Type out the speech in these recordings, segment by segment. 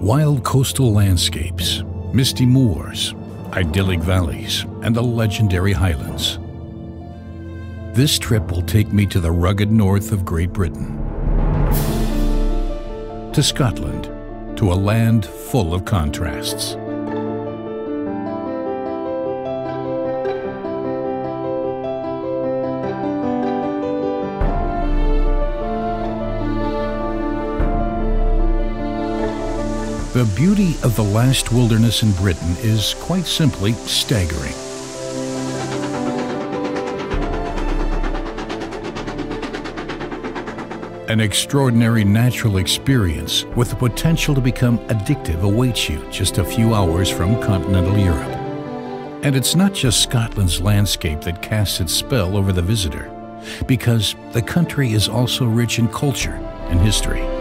Wild coastal landscapes, misty moors, idyllic valleys, and the legendary highlands. This trip will take me to the rugged north of Great Britain, to Scotland, to a land full of contrasts. The beauty of the last wilderness in Britain is quite simply staggering. An extraordinary natural experience with the potential to become addictive awaits you just a few hours from continental Europe. And it's not just Scotland's landscape that casts its spell over the visitor, because the country is also rich in culture and history.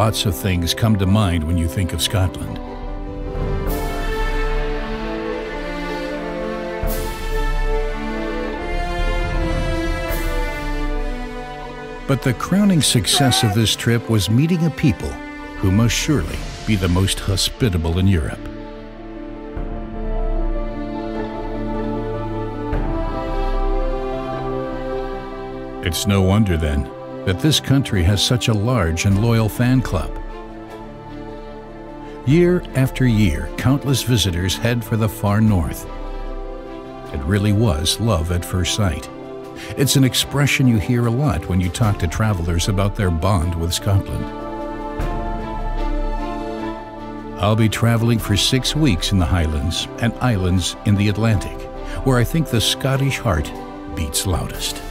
Lots of things come to mind when you think of Scotland. But the crowning success of this trip was meeting a people who must surely be the most hospitable in Europe. It's no wonder then that this country has such a large and loyal fan club. Year after year, countless visitors head for the far north. It really was love at first sight. It's an expression you hear a lot when you talk to travelers about their bond with Scotland. I'll be traveling for six weeks in the Highlands and islands in the Atlantic, where I think the Scottish heart beats loudest.